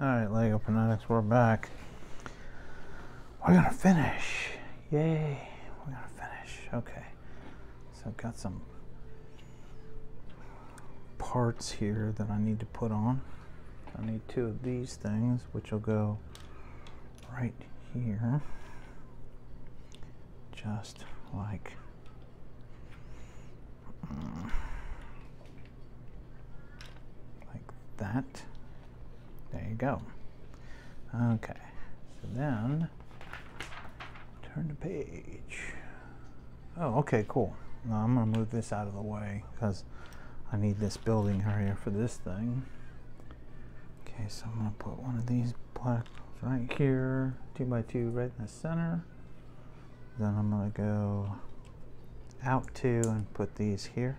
Alright, Lego Fanatics, we're back. We're gonna finish. Yay. We're gonna finish. Okay. So I've got some parts here that I need to put on. I need two of these things, which will go right here. Just like mm, like that. There you go. Okay, so then turn the page. Oh, okay, cool. Now I'm going to move this out of the way because I need this building area for this thing. Okay, so I'm going to put one of these blocks right here, two by two right in the center. Then I'm going to go out two and put these here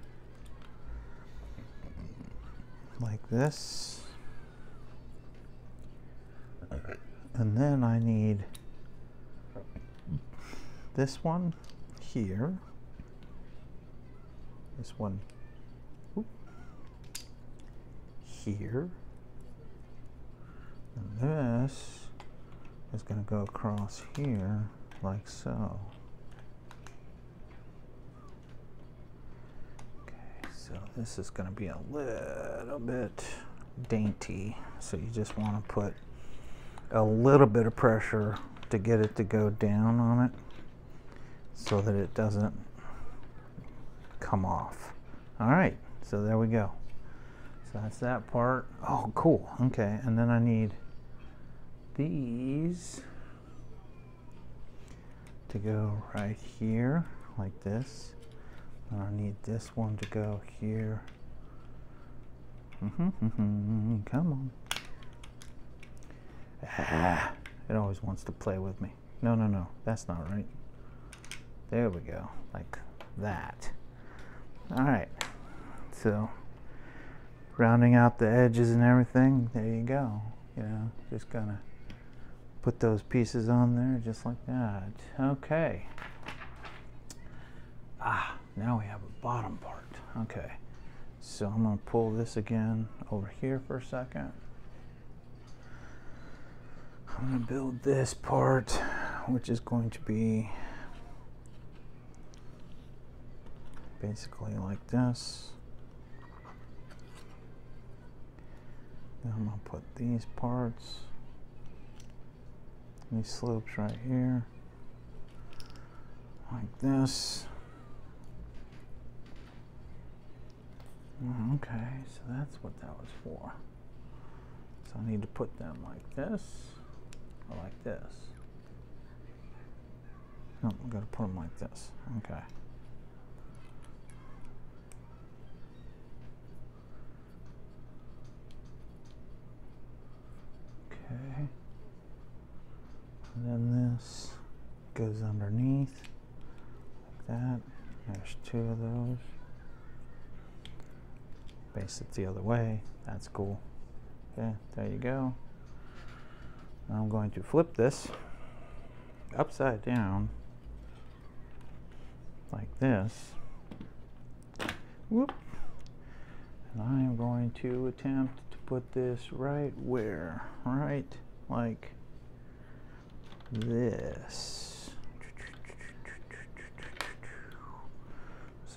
like this. And then I need this one here. This one whoop, here. And this is going to go across here like so. Okay, so this is going to be a little bit dainty. So you just want to put a little bit of pressure to get it to go down on it so that it doesn't come off. All right, so there we go. So that's that part. Oh, cool. Okay, and then I need these to go right here like this. And I need this one to go here. Mm-hmm, mm-hmm, mm-hmm. Come on. Ah, it always wants to play with me. No, no, no, that's not right. There we go, like that. All right, so rounding out the edges and everything, there you go. You know, just gonna put those pieces on there just like that. Okay. Ah, now we have a bottom part. Okay, so I'm gonna pull this again over here for a second. I'm going to build this part, which is going to be basically like this. Then I'm going to put these parts, these slopes right here, like this. Okay, so that's what that was for. So I need to put them like this like this. No, I'm going to put them like this. Okay. Okay. And then this goes underneath like that. There's two of those. Base it the other way. That's cool. Okay, there you go. I'm going to flip this upside down like this. Whoop. And I am going to attempt to put this right where? Right like this.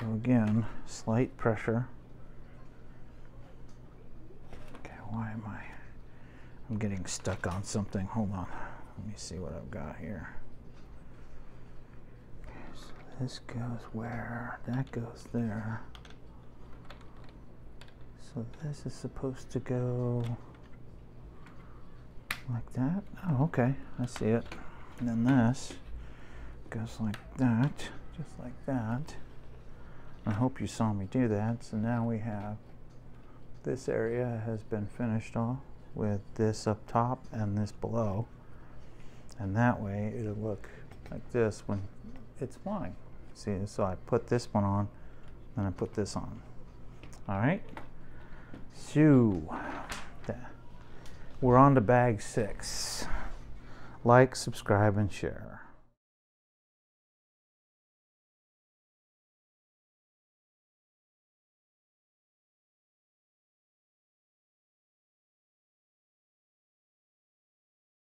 So again, slight pressure. Okay, why am I? I'm getting stuck on something. Hold on. Let me see what I've got here. So this goes where? That goes there. So this is supposed to go like that. Oh, okay. I see it. And then this goes like that, just like that. I hope you saw me do that. So now we have this area has been finished off with this up top and this below. And that way it'll look like this when it's flying. See, so I put this one on, then I put this on. All right. So, we're on to bag six. Like, subscribe, and share.